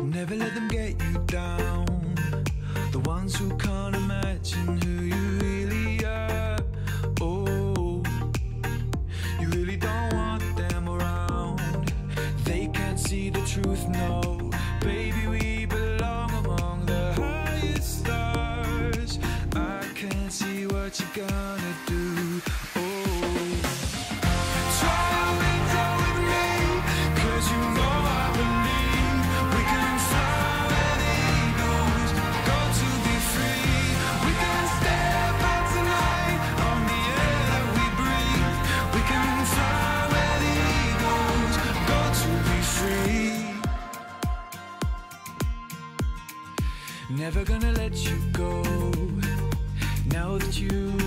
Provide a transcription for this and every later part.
Never let them get you down. The ones who can't imagine who you really are. Oh, you really don't want them around. They can't see the truth, no. Baby, we belong among the highest stars. I can't see what you're gonna do. Never gonna let you go. Now that you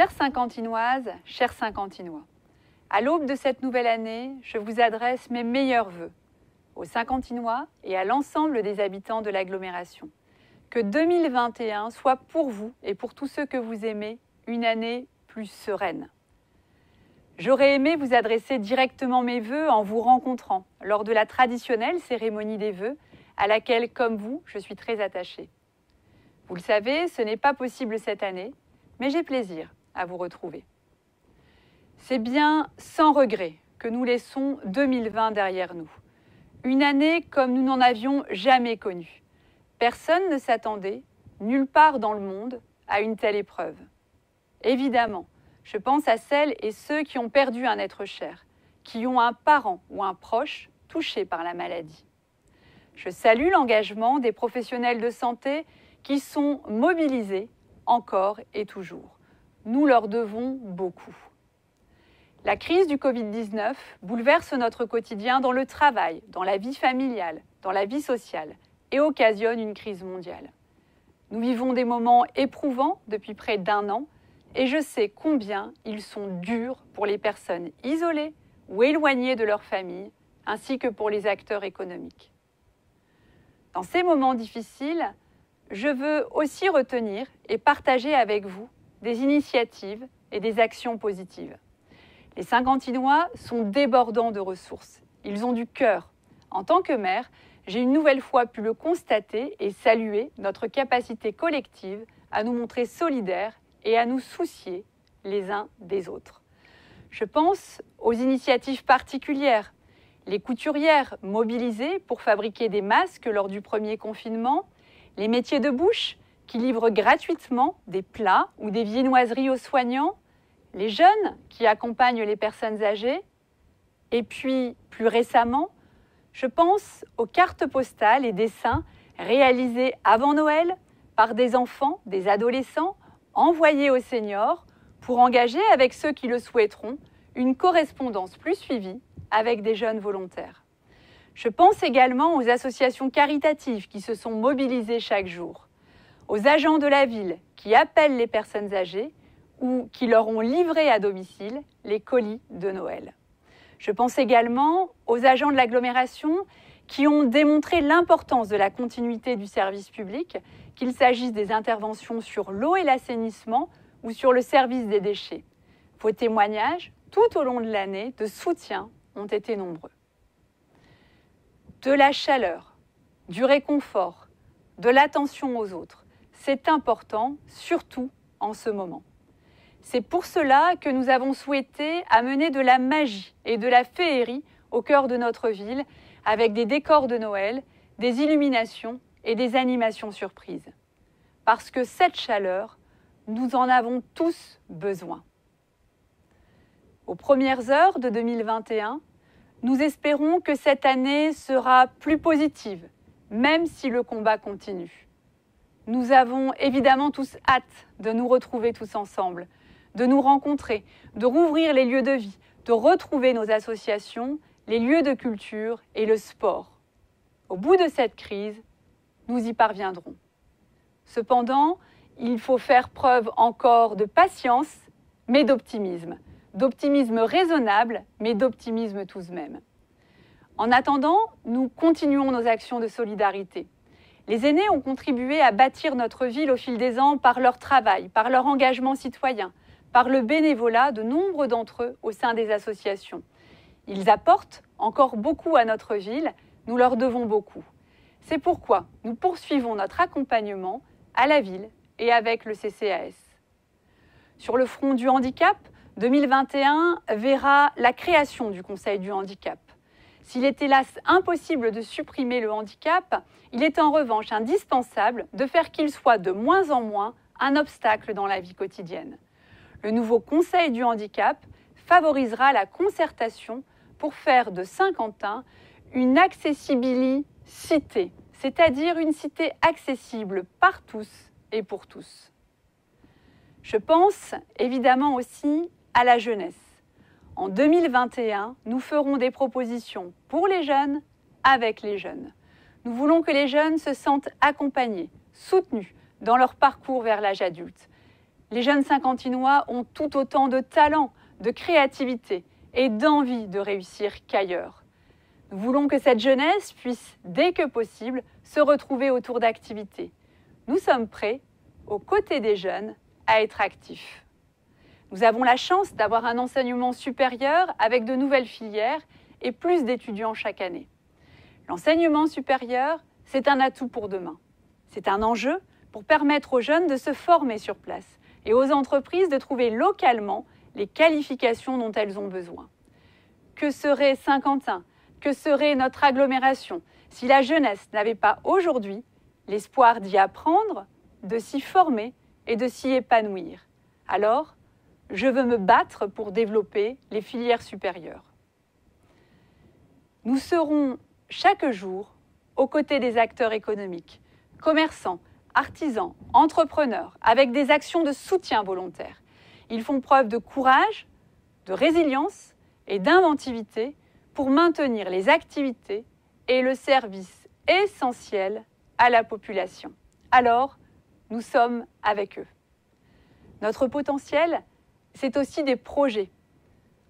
Chères Cinquantinoises, chers Cinquantinois, à l'aube de cette nouvelle année, je vous adresse mes meilleurs vœux aux Cinquantinois et à l'ensemble des habitants de l'agglomération. Que 2021 soit pour vous et pour tous ceux que vous aimez une année plus sereine. J'aurais aimé vous adresser directement mes vœux en vous rencontrant lors de la traditionnelle cérémonie des vœux à laquelle, comme vous, je suis très attachée. Vous le savez, ce n'est pas possible cette année, mais j'ai plaisir à vous retrouver. C'est bien sans regret que nous laissons 2020 derrière nous. Une année comme nous n'en avions jamais connue. Personne ne s'attendait, nulle part dans le monde, à une telle épreuve. Évidemment, je pense à celles et ceux qui ont perdu un être cher, qui ont un parent ou un proche touché par la maladie. Je salue l'engagement des professionnels de santé qui sont mobilisés encore et toujours. Nous leur devons beaucoup. La crise du Covid-19 bouleverse notre quotidien dans le travail, dans la vie familiale, dans la vie sociale et occasionne une crise mondiale. Nous vivons des moments éprouvants depuis près d'un an et je sais combien ils sont durs pour les personnes isolées ou éloignées de leur famille, ainsi que pour les acteurs économiques. Dans ces moments difficiles, je veux aussi retenir et partager avec vous des initiatives et des actions positives. Les Cinquantinois sont débordants de ressources. Ils ont du cœur. En tant que mère, j'ai une nouvelle fois pu le constater et saluer notre capacité collective à nous montrer solidaires et à nous soucier les uns des autres. Je pense aux initiatives particulières, les couturières mobilisées pour fabriquer des masques lors du premier confinement, les métiers de bouche qui livrent gratuitement des plats ou des viennoiseries aux soignants, les jeunes qui accompagnent les personnes âgées, et puis plus récemment, je pense aux cartes postales et dessins réalisés avant Noël par des enfants, des adolescents, envoyés aux seniors pour engager avec ceux qui le souhaiteront une correspondance plus suivie avec des jeunes volontaires. Je pense également aux associations caritatives qui se sont mobilisées chaque jour, aux agents de la ville qui appellent les personnes âgées ou qui leur ont livré à domicile les colis de Noël. Je pense également aux agents de l'agglomération qui ont démontré l'importance de la continuité du service public, qu'il s'agisse des interventions sur l'eau et l'assainissement ou sur le service des déchets. Vos témoignages, tout au long de l'année, de soutien ont été nombreux. De la chaleur, du réconfort, de l'attention aux autres, c'est important, surtout en ce moment. C'est pour cela que nous avons souhaité amener de la magie et de la féerie au cœur de notre ville avec des décors de Noël, des illuminations et des animations surprises. Parce que cette chaleur, nous en avons tous besoin. Aux premières heures de 2021, nous espérons que cette année sera plus positive, même si le combat continue. Nous avons évidemment tous hâte de nous retrouver tous ensemble, de nous rencontrer, de rouvrir les lieux de vie, de retrouver nos associations, les lieux de culture et le sport. Au bout de cette crise, nous y parviendrons. Cependant, il faut faire preuve encore de patience, mais d'optimisme. D'optimisme raisonnable, mais d'optimisme tout de même. En attendant, nous continuons nos actions de solidarité. Les aînés ont contribué à bâtir notre ville au fil des ans par leur travail, par leur engagement citoyen, par le bénévolat de nombre d'entre eux au sein des associations. Ils apportent encore beaucoup à notre ville, nous leur devons beaucoup. C'est pourquoi nous poursuivons notre accompagnement à la ville et avec le CCAS. Sur le front du handicap, 2021 verra la création du Conseil du handicap. S'il est hélas impossible de supprimer le handicap, il est en revanche indispensable de faire qu'il soit de moins en moins un obstacle dans la vie quotidienne. Le nouveau Conseil du handicap favorisera la concertation pour faire de Saint-Quentin une accessibilité, c'est-à-dire une cité accessible par tous et pour tous. Je pense évidemment aussi à la jeunesse. En 2021, nous ferons des propositions pour les jeunes avec les jeunes. Nous voulons que les jeunes se sentent accompagnés, soutenus dans leur parcours vers l'âge adulte. Les jeunes cinquantinois ont tout autant de talent, de créativité et d'envie de réussir qu'ailleurs. Nous voulons que cette jeunesse puisse, dès que possible, se retrouver autour d'activités. Nous sommes prêts, aux côtés des jeunes, à être actifs. Nous avons la chance d'avoir un enseignement supérieur avec de nouvelles filières et plus d'étudiants chaque année. L'enseignement supérieur, c'est un atout pour demain. C'est un enjeu pour permettre aux jeunes de se former sur place et aux entreprises de trouver localement les qualifications dont elles ont besoin. Que serait Saint-Quentin? Que serait notre agglomération? Si la jeunesse n'avait pas aujourd'hui l'espoir d'y apprendre, de s'y former et de s'y épanouir Alors, je veux me battre pour développer les filières supérieures. Nous serons chaque jour aux côtés des acteurs économiques, commerçants, artisans, entrepreneurs, avec des actions de soutien volontaire. Ils font preuve de courage, de résilience et d'inventivité pour maintenir les activités et le service essentiel à la population. Alors, nous sommes avec eux. Notre potentiel, c'est aussi des projets.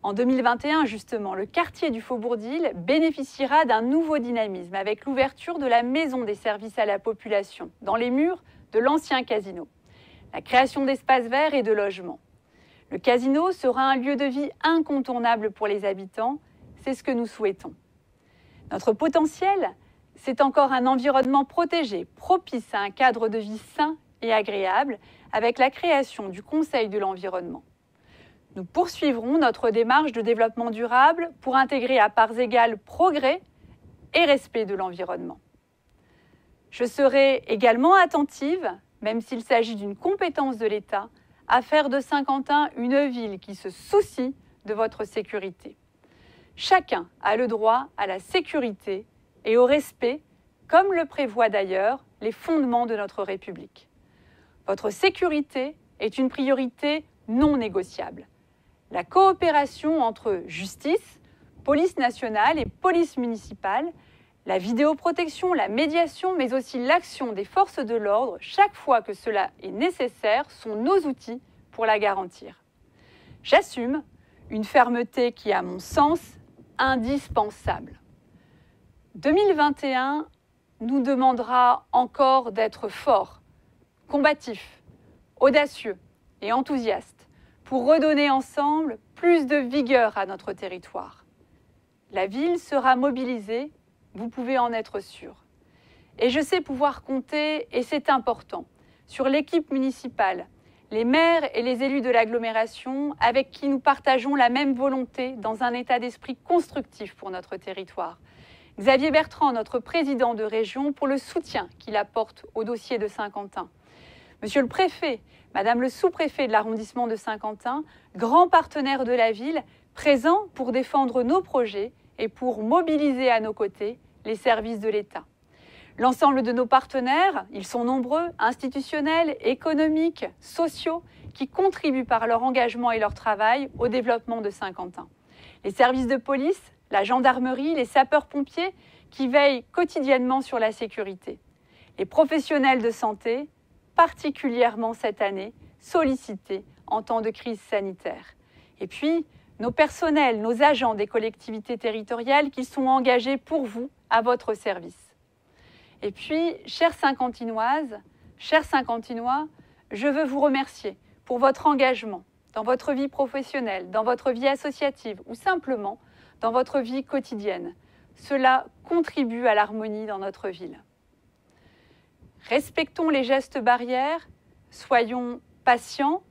En 2021, justement, le quartier du Faubourg d'Île bénéficiera d'un nouveau dynamisme avec l'ouverture de la maison des services à la population dans les murs de l'ancien casino, la création d'espaces verts et de logements. Le casino sera un lieu de vie incontournable pour les habitants, c'est ce que nous souhaitons. Notre potentiel, c'est encore un environnement protégé, propice à un cadre de vie sain et agréable, avec la création du Conseil de l'environnement. Nous poursuivrons notre démarche de développement durable pour intégrer à parts égales progrès et respect de l'environnement. Je serai également attentive, même s'il s'agit d'une compétence de l'État, à faire de Saint-Quentin une ville qui se soucie de votre sécurité. Chacun a le droit à la sécurité et au respect, comme le prévoient d'ailleurs les fondements de notre République. Votre sécurité est une priorité non négociable la coopération entre justice, police nationale et police municipale, la vidéoprotection, la médiation, mais aussi l'action des forces de l'ordre, chaque fois que cela est nécessaire, sont nos outils pour la garantir. J'assume une fermeté qui, à mon sens, indispensable. 2021 nous demandera encore d'être forts, combatifs, audacieux et enthousiastes pour redonner ensemble plus de vigueur à notre territoire. La ville sera mobilisée, vous pouvez en être sûr. Et je sais pouvoir compter, et c'est important, sur l'équipe municipale, les maires et les élus de l'agglomération avec qui nous partageons la même volonté dans un état d'esprit constructif pour notre territoire. Xavier Bertrand, notre président de région, pour le soutien qu'il apporte au dossier de Saint-Quentin. Monsieur le préfet, Madame le sous-préfet de l'arrondissement de Saint-Quentin, grand partenaire de la ville, présent pour défendre nos projets et pour mobiliser à nos côtés les services de l'État. L'ensemble de nos partenaires, ils sont nombreux, institutionnels, économiques, sociaux, qui contribuent par leur engagement et leur travail au développement de Saint-Quentin. Les services de police, la gendarmerie, les sapeurs-pompiers qui veillent quotidiennement sur la sécurité. Les professionnels de santé, particulièrement cette année, sollicités en temps de crise sanitaire. Et puis, nos personnels, nos agents des collectivités territoriales qui sont engagés pour vous, à votre service. Et puis, chères Saint-Quentinoises, chers Saint-Quentinois, je veux vous remercier pour votre engagement dans votre vie professionnelle, dans votre vie associative ou simplement dans votre vie quotidienne. Cela contribue à l'harmonie dans notre ville. Respectons les gestes barrières, soyons patients,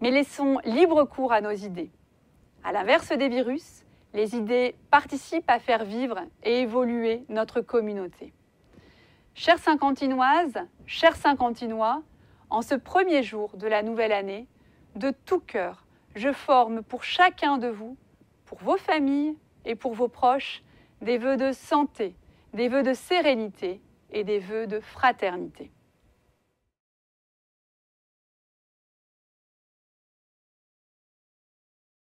mais laissons libre cours à nos idées. À l'inverse des virus, les idées participent à faire vivre et évoluer notre communauté. Chères Cinquantinoises, chers Cinquantinois, en ce premier jour de la nouvelle année, de tout cœur, je forme pour chacun de vous, pour vos familles et pour vos proches, des vœux de santé, des vœux de sérénité et des vœux de fraternité.